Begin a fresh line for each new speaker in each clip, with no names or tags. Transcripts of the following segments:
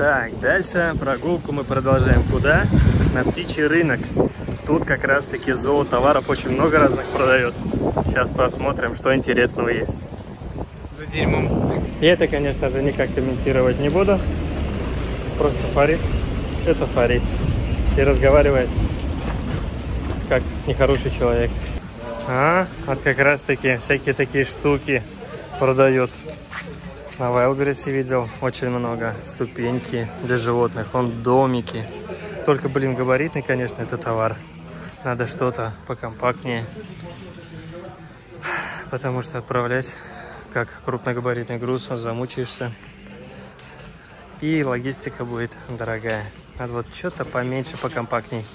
Так, дальше прогулку мы продолжаем. Куда? На птичий рынок. Тут как раз таки зоотоваров очень много разных продает. Сейчас посмотрим, что интересного есть.
За дерьмом.
И это, конечно же, никак комментировать не буду. Просто Фарид. Это Фарид. И разговаривает как нехороший человек. А, вот как раз таки всякие такие штуки продают. На Вайлберрисе видел очень много. Ступеньки для животных. Вон домики. Только, блин, габаритный, конечно, это товар. Надо что-то покомпактнее. Потому что отправлять как крупногабаритный груз замучаешься. И логистика будет дорогая. Надо вот что-то поменьше, покомпактней.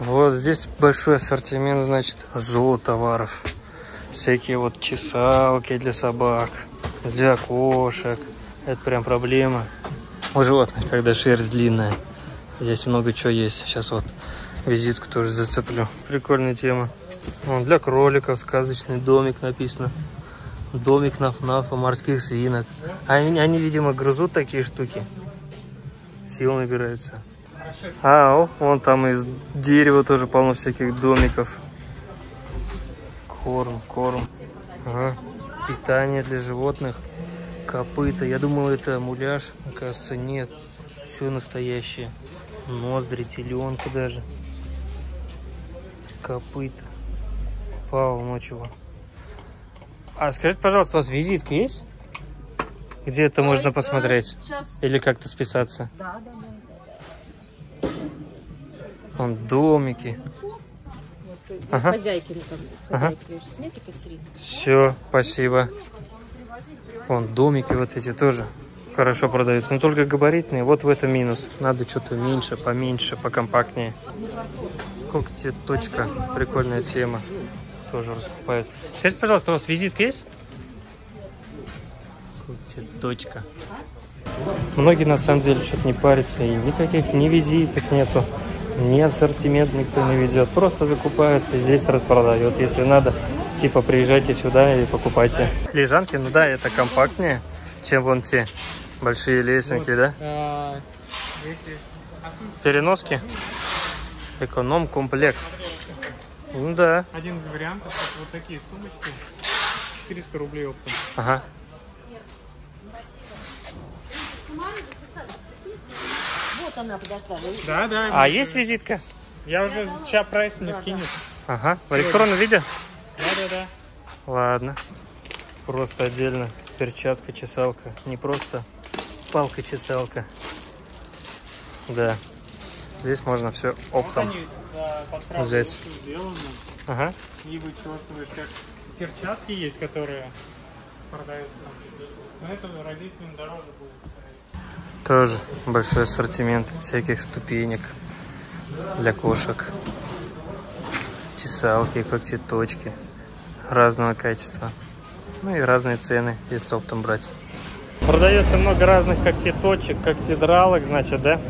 Вот здесь большой ассортимент, значит, зоотоваров. Всякие вот чесалки для собак, для кошек. Это прям проблема у животных, когда шерсть длинная. Здесь много чего есть. Сейчас вот визитку тоже зацеплю. Прикольная тема. Вон, для кроликов сказочный домик написано. Домик наф-нафа морских свинок. Они, они, видимо, грызут такие штуки. Сил набираются. А, о, вон там из дерева тоже полно всяких домиков. Корм, корм. Ага. Питание для животных. Копыта. Я думал, это муляж. Оказывается, нет. Все настоящее. Ноздри, теленка даже. Копыта. Полно чего. А скажите, пожалуйста, у вас визитка есть? Где это можно
Ой,
посмотреть?
э, Сейчас.
Или как-то списаться?
Да, да, да.
Вон домики.
Э,
Ага.
Хозяйки, ну, там,
Ага.
хозяйки, конечно, нет, Екатерина.
Все, спасибо. Вон домики вот эти тоже хорошо продаются, но только габаритные. Вот в этом минус. Надо что-то меньше, поменьше, покомпактнее. Когтеточка. Прикольная тема. Тоже раскупают. Скажите, пожалуйста, у вас визитка есть? Когтеточка. Многие на самом деле что-то не парятся. И никаких ни визиток нету. Ни ассортимент никто не ведет. Просто закупают и здесь распродают. Если надо, типа приезжайте сюда и покупайте. Лежанки, ну да, это компактнее, чем вон те большие лесенки, да?
А,
Переноски. Эконом-комплект. Ну да.
один из вариантов вот такие сумочки. 400 рублей оптом.
Ага.
Вот она подошла. Вы-
Да, да.
А есть визитка?
Я уже сейчас прайс мне скинет.
Ага. В электронном виде?
Да, да, да.
Ладно. Просто отдельно. Перчатка, чесалка. Не просто палка-чесалка. Да. Здесь можно все
Вот
оптом.
они да,
взять.
сделаны.
Ага.
И вычесываешь, как перчатки есть, которые продаются. Но это родителям дороже будет.
Тоже большой ассортимент всяких ступенек для кошек. Чесалки, когтеточки разного качества. Ну и разные цены, если оптом брать. Продается много разных когтеточек, когтедралок, значит, да?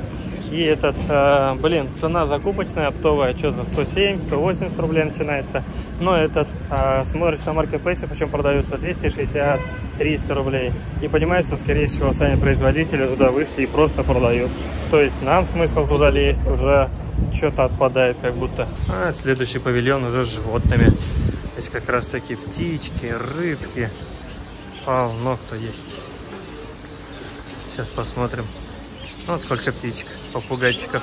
И этот, э, блин, цена закупочная, оптовая, что-то 170, 180 рублей начинается. Но этот, э, смотришь на маркетплейсе, причем продаются 260, 300 рублей. И понимаешь, что, скорее всего, сами производители туда вышли и просто продают. То есть нам смысл туда лезть уже что-то отпадает как будто. А следующий павильон уже с животными. Здесь как раз такие птички, рыбки. Полно кто есть. Сейчас посмотрим. Вот сколько птичек, попугайчиков.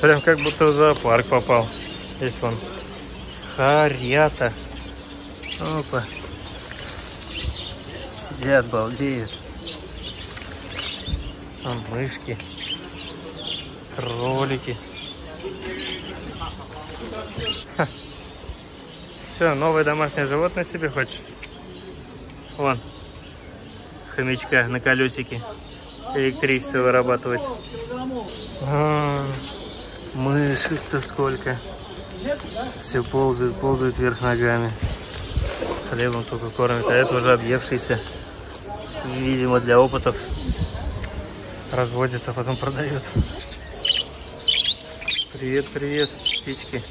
Прям как будто в зоопарк попал. Здесь вон хорята. Опа. Сидят, балдеют. А мышки. Кролики. Что, новое домашнее животное себе хочешь? Вон. Хомячка на колесике. Электричество вырабатывать. А, мышек-то сколько. Все ползают, ползают вверх ногами. Хлебом только кормят, а это уже объевшийся. Видимо, для опытов разводят, а потом продают. Привет, привет, птички.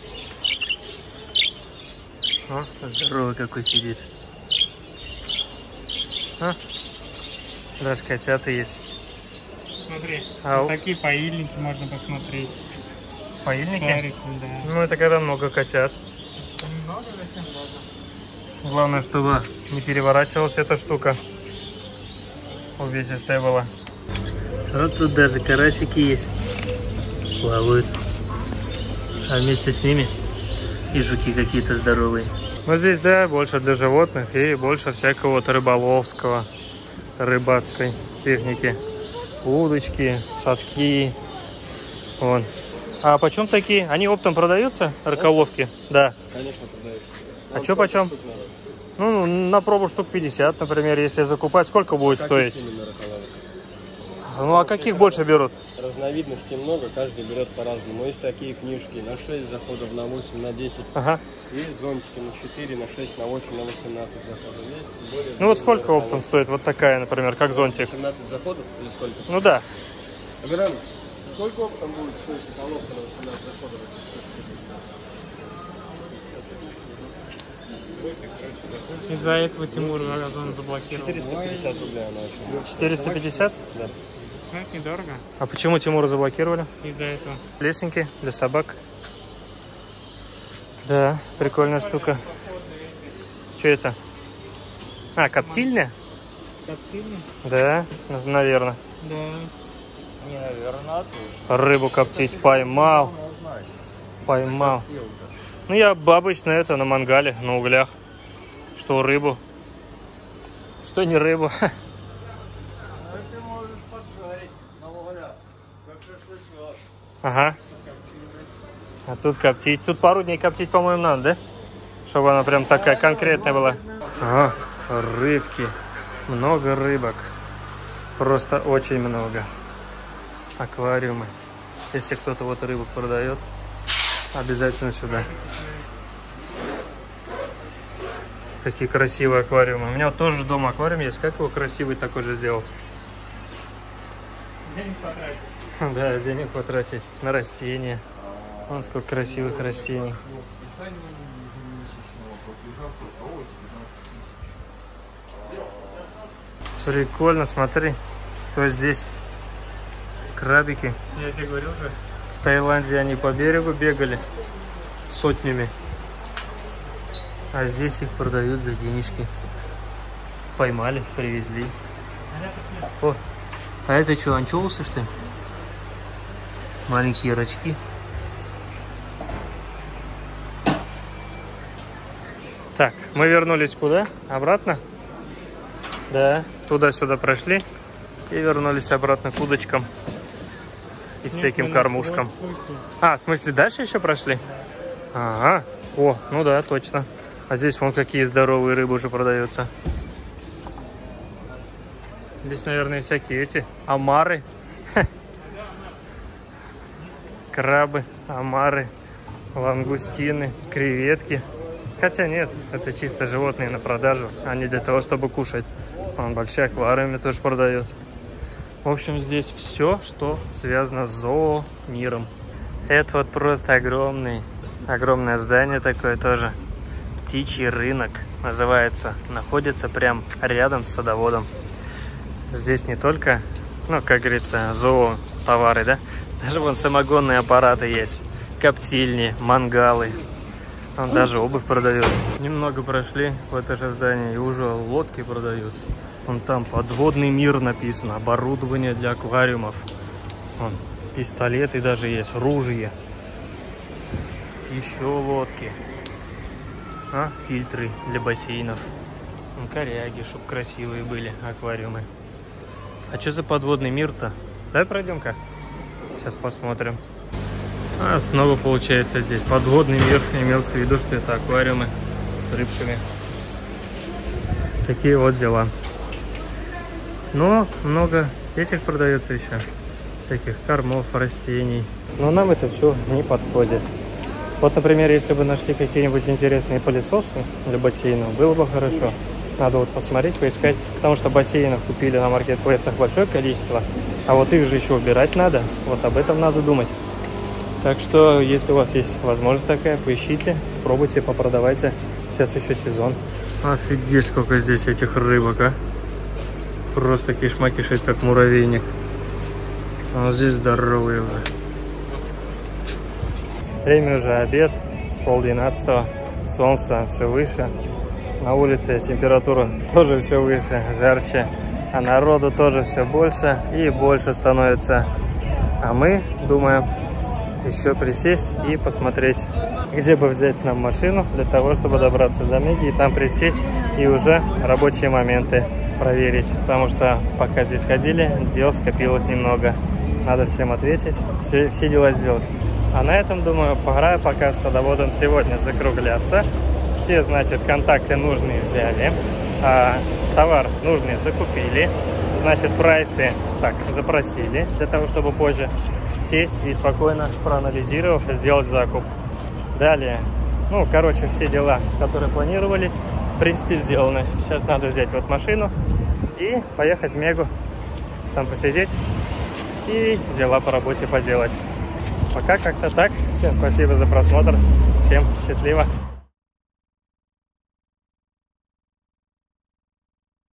О, здоровый какой сидит. А? Даже котята есть.
Смотри,
А
вот такие поильники можно посмотреть.
Поильники?
Шарики, да.
Ну, это когда много котят.
Немного зачем можно?
Главное, чтобы не переворачивалась эта штука. Увесистая была. Вот тут даже карасики есть. Плавают. А вместе с ними и жуки какие-то здоровые. Вот здесь, да, больше для животных и больше всякого вот рыболовского, рыбацкой техники. Удочки, садки. Вон. А почем такие? Они оптом продаются, раколовки? Да.
Конечно, продается.
А чё почем? Ну, на пробу штук 50, например, если закупать, сколько будет стоить?
Именно раколовок.
Ну, а каких больше берут?
Разновидностей много, каждый берет по-разному. Есть такие книжки на 6 заходов, на 8, на 10.
Ага.
Есть зонтики на 4, на 6, на 8, на 18 заходов. Есть
Ну, вот сколько оптом стоит вот такая, например, как зонтик?
18 заходов или сколько?
Ну да.
Агран, сколько оптом будет стоить головка на 18 заходов?
Из-за этого Тимур Озон заблокировал.
450 рублей она очень.
450?
Да.
Ну, это недорого.
А почему Тимура заблокировали?
Из-за этого.
Лесенки для собак. Да, прикольная штука. Что это? А, коптильня?
Коптильня?
Да, наверное.
Да.
Не, наверное,
Рыбу коптить поймал. Поймал. Ну, я б- обычно это на мангале, на углях. Что рыбу, что не рыбу.
Ты можешь поджарить на углях, как шашлычок.
Ага. А тут коптить. Тут пару дней коптить, по-моему, надо, да? Чтобы она прям такая конкретная была. Ага, рыбки. Много рыбок. Просто очень много. Аквариумы. Если кто-то вот рыбу продает, обязательно сюда. Какие красивые аквариумы. У меня вот тоже дома аквариум есть. Как его красивый такой же сделать?
Денег потратить.
Да, денег потратить на растения. Вон сколько красивых растений. Прикольно, смотри, кто здесь. Крабики.
Я тебе говорил же.
В Таиланде они по берегу бегали сотнями. А здесь их продают за денежки. Поймали, привезли. О, а это что, анчоусы что ли? Маленькие рачки. Так, мы вернулись куда? Обратно? Да, туда-сюда прошли и вернулись обратно к удочкам и всяким
Нет,
кормушкам. А, в смысле, дальше еще прошли? Ага. О, ну да, точно. А здесь вон какие здоровые рыбы уже продаются. Здесь, наверное, всякие эти омары. Крабы, омары, лангустины, креветки. Хотя нет, это чисто животные на продажу, а не для того, чтобы кушать. Вон большие аквариумы тоже продают. В общем, здесь все, что связано с зоомиром. Это вот просто огромный, огромное здание такое тоже. Птичий рынок называется. Находится прям рядом с садоводом. Здесь не только, ну, как говорится, зоотовары, да? Даже вон самогонные аппараты есть. Коптильни, мангалы. Там даже обувь продают. Немного прошли в это же здание и уже лодки продают. Вон там подводный мир написано, оборудование для аквариумов. Вон, пистолеты даже есть, ружья. Еще лодки. А, фильтры для бассейнов. Коряги, чтобы красивые были аквариумы. А что за подводный мир-то? Давай пройдем-ка. Сейчас посмотрим. А снова получается здесь подводный мир. Имелся в виду, что это аквариумы с рыбками. Такие вот дела. Но много этих продается еще. Всяких кормов, растений. Но нам это все не подходит. Вот, например, если бы нашли какие-нибудь интересные пылесосы для бассейнов, было бы хорошо. Надо вот посмотреть, поискать. Потому что бассейнов купили на маркетплейсах большое количество. А вот их же еще убирать надо. Вот об этом надо думать. Так что, если у вас есть возможность такая, поищите, пробуйте, попродавайте. Сейчас еще сезон. Офигеть, сколько здесь этих рыбок, а. просто кишма кишит, как муравейник. А вот здесь здоровый уже. Время уже обед, пол двенадцатого. Солнце все выше. На улице температура тоже все выше, жарче. А народу тоже все больше и больше становится. А мы думаем еще присесть и посмотреть, где бы взять нам машину для того, чтобы добраться до Меги и там присесть и уже рабочие моменты проверить. Потому что пока здесь ходили, дел скопилось немного. Надо всем ответить, все, все дела сделать. А на этом, думаю, пора пока с садоводом сегодня закругляться. Все, значит, контакты нужные взяли, а товар нужный закупили, значит, прайсы так запросили, для того, чтобы позже сесть и спокойно проанализировав, сделать закуп. Далее, ну, короче, все дела, которые планировались, в принципе, сделаны. Сейчас надо взять вот машину и поехать в Мегу, там посидеть и дела по работе поделать. Пока как-то так. Всем спасибо за просмотр. Всем счастливо.